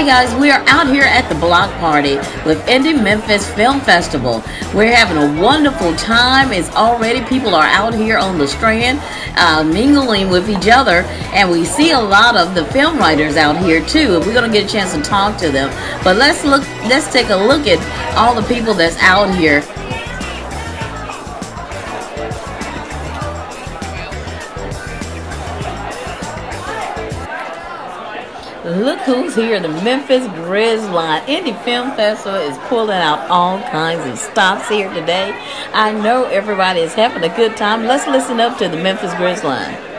Hi guys, we are out here at the block party with Indie Memphis Film Festival. We're having a wonderful time. It's already people are out here on the strand uh, mingling with each other, and we see a lot of the film writers out here too. If we're gonna get a chance to talk to them. But let's look. Let's take a look at all the people that's out here Who's here, the Memphis Grizzline. Indie Film Festival is pulling out all kinds of stops here today. I know everybody is having a good time. Let's listen up to the Memphis Grizzline. I'm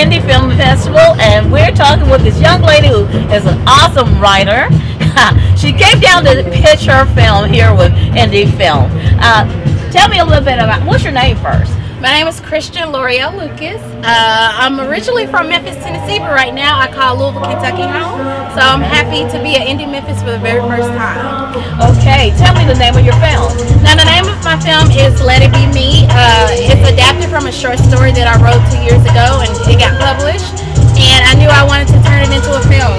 Indie Film Festival, and we're talking with this young lady who is an awesome writer. she came down to pitch her film here with Indie Film. Uh, tell me a little bit about what's your name first. My name is Christian L'Oreal Lucas. Uh, I'm originally from Memphis, Tennessee, but right now I call Louisville, Kentucky home. So I'm happy to be at Indie Memphis for the very first time. Okay, tell me the name of your film. Now the name of my film is Let It Be Me. Uh, it's adapted from a short story that I wrote two years ago and it got published. And I knew I wanted to turn it into a film.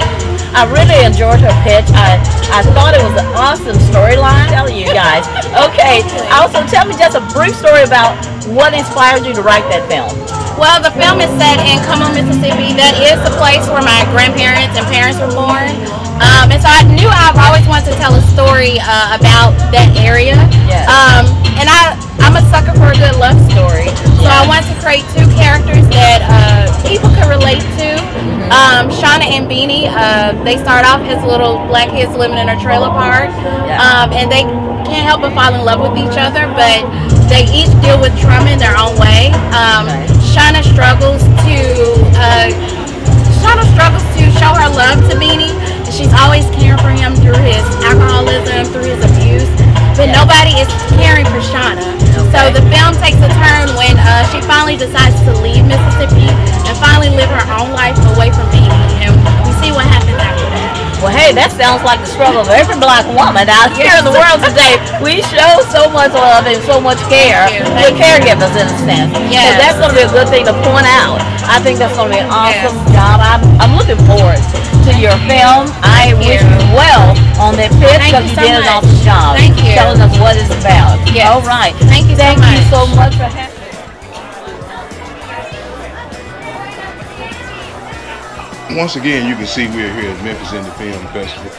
I really enjoyed her pitch. I, I thought it was an awesome storyline. Tell you guys. Okay. Also, tell me just a brief story about what inspired you to write that film? Well, the film is set in Como, Mississippi. That is the place where my grandparents and parents were born. Um, and so I knew I've always wanted to tell a story uh, about that area. Yes. Um, Beanie, uh, they start off as little black kids living in a trailer park. Um, and they can't help but fall in love with each other, but they each deal with trauma in their own way. Um, Shauna struggles to uh, Shauna struggles to show her love to Beanie. She's always caring for him through his alcoholism, that sounds like the struggle of every black woman out here in the world today. We show so much love and so much care. We're caregivers in a sense. Yes. So that's going to be a good thing to point out. I think that's going to be an awesome yes. job. I'm, I'm looking forward to your film. I Thank wish you well on that pitch because you, so did an awesome job. Thank you. Telling us what it's about. Yes. All right. Thank you Thank so you so much for having once again, you can see we're here at Memphis Indie Film Festival.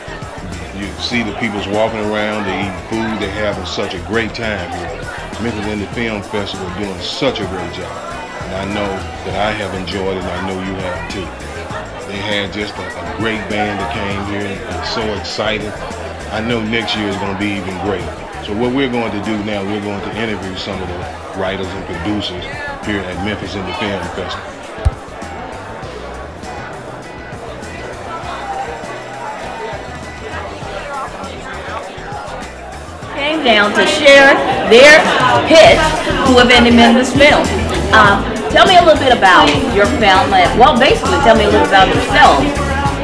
You see the people's walking around, they eat food, they're having such a great time here. Memphis Indie Film Festival doing such a great job. And I know that I have enjoyed it and I know you have too. They had just a, a great band that came here and so excited. I know next year is going to be even greater. So what we're going to do now, we're going to interview some of the writers and producers here at Memphis Indie Film Festival. Down to share their pitch with in this Film. Um, tell me a little bit about your film. Well, basically, tell me a little about yourself.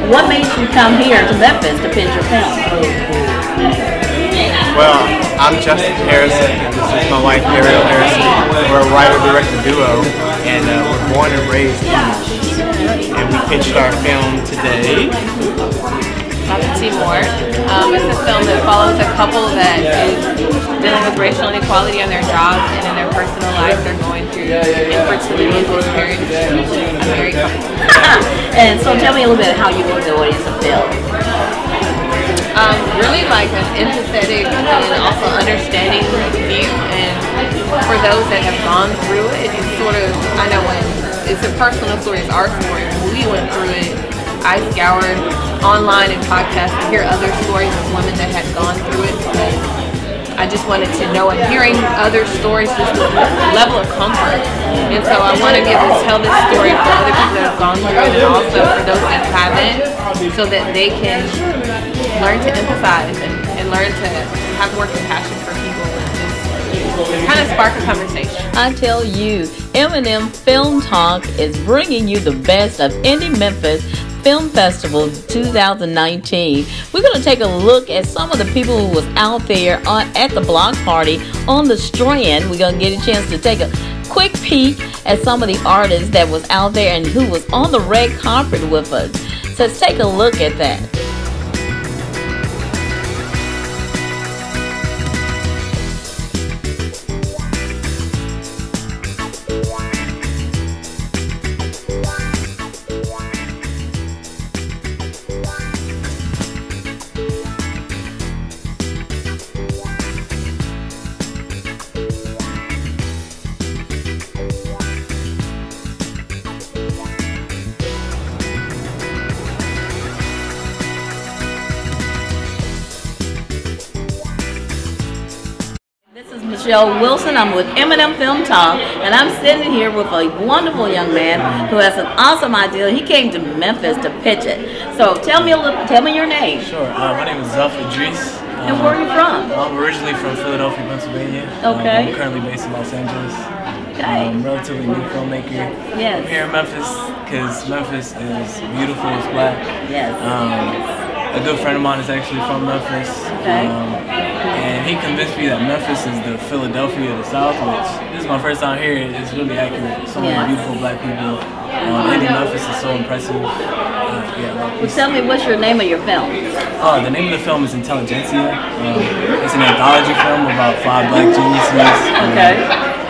What made you come here to Memphis to pitch your film? Well, I'm Justin Harrison, and this is my wife, Ariel Harrison. We're a writer-director duo, and uh, we're born and raised in. And we pitched our film today T. Moore. Um, it's a film that follows a couple that is dealing with racial inequality on their jobs and in their personal life. They're going through infertility and miscarriage. I'm very and so tell me a little bit how you want the feel. Um, really like an empathetic and also understanding view and for those that have gone through it, it's sort of, I know when it's a personal story, it's our story. We went through it, I scoured online and podcasts to hear other stories of women that had gone through it. I just wanted to know and hearing other stories just a level of comfort. And so I want to be able to tell this story for other people that have gone through it and also for those that haven't so that they can learn to empathize and, and learn to have more compassion for people kind of spark a conversation. I tell you, M&M Film Talk is bringing you the best of Indie Memphis Film Festival 2019. We're going to take a look at some of the people who was out there on, at the block party on the Strand. We're going to get a chance to take a quick peek at some of the artists that was out there and who was on the red carpet with us. So let's take a look at that. Michelle Wilson. I'm with M&M Film Talk, and I'm sitting here with a wonderful young man who has an awesome idea. He came to Memphis to pitch it. So tell me a little, tell me your name. Sure. Uh, my name is Zuf Idris. And where are you from? I'm originally from Philadelphia, Pennsylvania. Okay. Um, I'm currently based in Los Angeles. Okay. Um, relatively new filmmaker. Yes. I'm here in Memphis because Memphis is beautiful, it's black. Yes. Um, a good friend of mine is actually from Memphis. Okay. Um, convinced me that Memphis is the Philadelphia of the South, which this is my first time here. It's really accurate. So many Yes. beautiful black people. Um, Indie Memphis is so impressive. Uh, yeah, Well, tell me what's your name of your film? Oh, the name of the film is Intelligentsia. Um, it's an anthology film about five black geniuses. Um, Okay.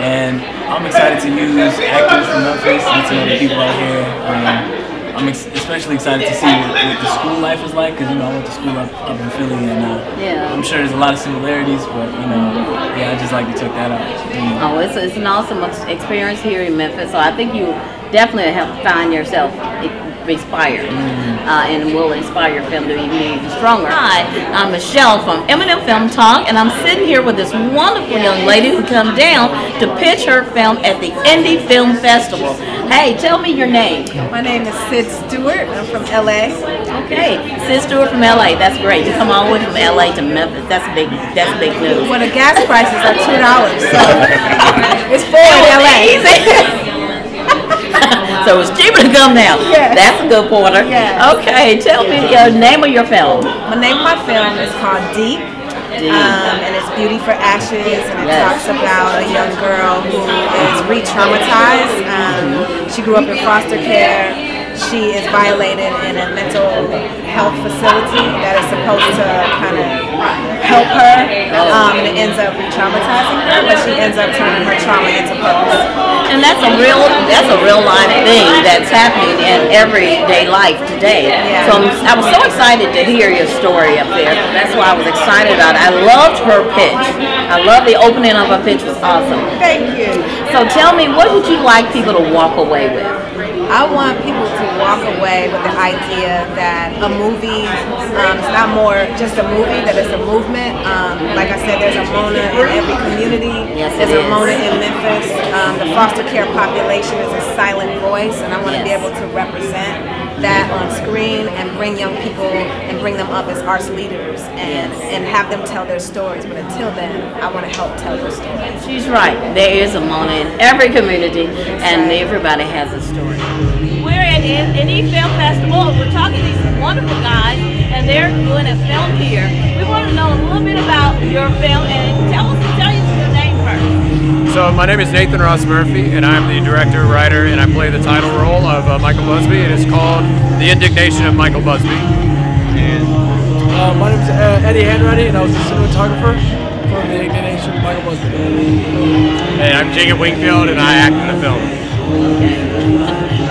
And I'm excited to use actors from Memphis and some other people out here. Um, I'm ex- especially excited to see what, what the school life is like because you know I went to school up, up in Philly and uh, Yeah. I'm sure there's a lot of similarities, but you know, yeah, I just like to check that out. Oh, it's, it's an awesome ex- experience here in Memphis. So I think you definitely have find yourself inspired uh, and will inspire your film to be even stronger. Hi, I'm Michelle from M&M Film Talk, and I'm sitting here with this wonderful young lady who come down to pitch her film at the Indie Film Festival. Hey, tell me your name. My name is Sid Stewart. I'm from LA. Okay, Sid Stewart from LA. That's great. You come all the way from LA to Memphis. That's big. That's big news. Well, the gas prices are two dollars, so it's four in LA. so it's cheaper to come down. Yes. That's a good pointer. Yes. Okay, tell me the name of your film. My name of my film is called Deep. Um, and it's Beauty for Ashes, and it Yes. talks about a young girl who is re-traumatized. Um, she grew up in foster care. She is violated in a mental health facility that is supposed to kind of help her, um, and it ends up re-traumatizing her, but she ends up turning her trauma into purpose. And that's a real that's a real life thing that's happening in everyday life today. Yeah. So I'm, I was so excited to hear your story up there. That's why I was excited about it. I loved her pitch. I love the opening of her pitch was awesome. Thank you. So tell me, what would you like people to walk away with? I want people to walk away with the idea that a movie um, is not more just a movie, that it's a movement. Um, like I said, there's a Mona in every community. Yes, there's a is. Mona in Memphis. Um, the foster care population is a silent voice, and I want to be able to represent that on screen and bring young people and bring them up as arts leaders and, Yes. and have them tell their stories. But until then, I want to help tell their stories. She's right. There is a Mona in every community, and everybody has a story. We're at In- Indie Film Festival. We're talking to these wonderful guys, and they're doing a film here. We want to know a little bit about your film, and So my name is Nathan Ross Murphy, and I'm the director, writer, and I play the title role of uh, Michael Busby. It is called The Indignation of Michael Busby. And Uh, my name is uh, Eddie Hanratty, and I was the cinematographer for the Indignation of Michael Busby. Hey, I'm Jacob Wingfield, and I act in the film.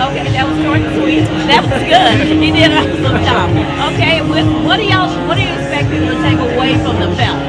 Okay, that was short and sweet. That was good. He did an awesome job. Okay, what, what do y'all, what do you expect people to take away from the film?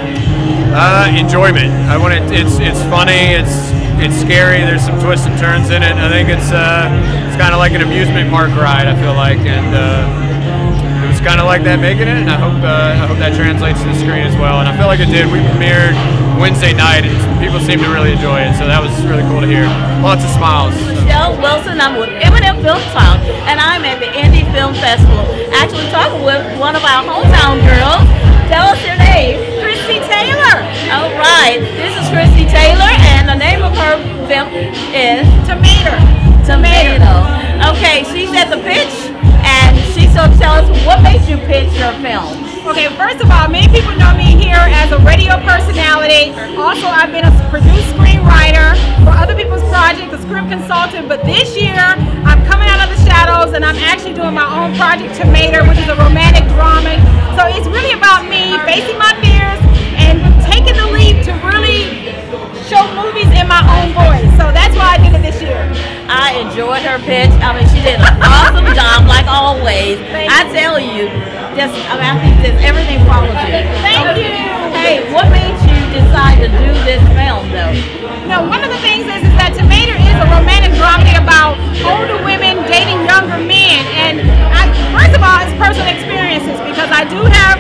Uh, enjoyment. I want it. It's it's funny. It's it's scary. There's some twists and turns in it. I think it's uh, it's kind of like an amusement park ride. I feel like, and uh, it was kind of like that making it. And I hope uh, I hope that translates to the screen as well. And I feel like it did. We premiered Wednesday night, and people seemed to really enjoy it. So that was really cool to hear. Lots of smiles. Michelle Wilson, I'm with M&M Film Talk, and I'm at the Indie Film Festival. Actually talking with one of our hometown girls. Tell us your name. Taylor. All right, this is Christy Taylor, and the name of her film is Tomato. Tomato. Okay, she's at the pitch, and she's going to tell us what makes you pitch your film. Okay, first of all, many people know me here as a radio personality. Also, I've been a produced screenwriter for other people's projects, a script consultant. But this year, I'm coming out of the shadows and I'm actually doing my own project, Tomato, which is a romantic drama. So it's really about me facing my fears pitch. I mean, she did an awesome job, like always. I tell you, just I, mean, I think that everything follows you. Thank you. Hey, what made you decide to do this film, though? No, one of the things is, is that Tomato is a romantic dramedy about older women dating younger men. And I, first of all, it's personal experiences because I do have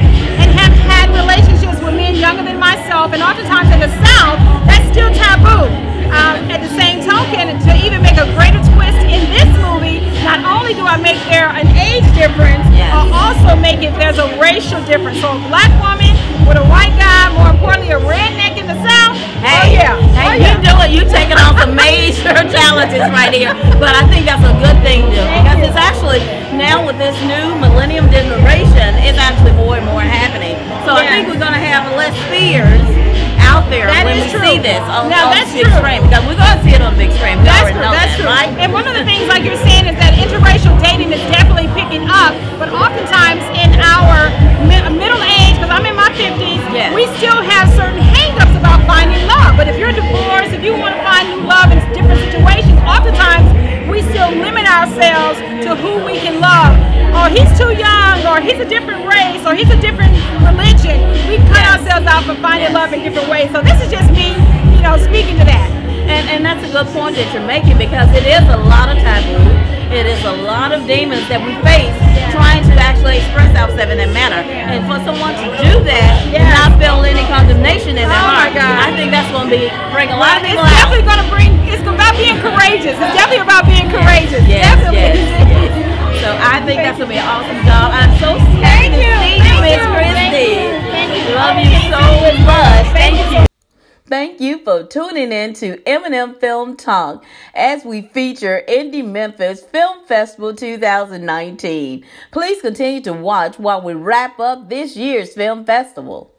new millennium generation, it's actually more and more happening. So I think we're gonna have less fears out there That when is we true. see this on, Now, on that's big true. screen because we're gonna see it on the big screen. We That's true. That's that, true. right? And one of the things, like you're saying, is that interracial dating is definitely picking up. But oftentimes in our mi- middle age, because I'm in my 50s, Yes. we still have certain hangups about finding love. But if you're divorced, if you want to find new love in different situations, oftentimes we still limit ourselves to who we can love. He's too young, or he's a different race, or he's a different religion. We cut ourselves out from finding love in different ways. So this is just me, you know, speaking to that. And, and that's a good point that you're making because it is a lot of taboo. It is a lot of demons that we face trying to actually express ourselves in that manner. And for someone to do that and not feel any condemnation in their Oh heart, I think that's going to be bring a lot of It's people out. definitely going to bring. It's about being courageous. It's definitely about being courageous. Yes, definitely. yes, yes. So I think that's gonna be an awesome job. I'm so happy Thank to you. see you, Thank Miss you. Christie. Thank you. Love you so much. Thank you. Thank you for tuning in to M&M Film Talk as we feature Indie Memphis Film Festival 2019. Please continue to watch while we wrap up this year's film festival.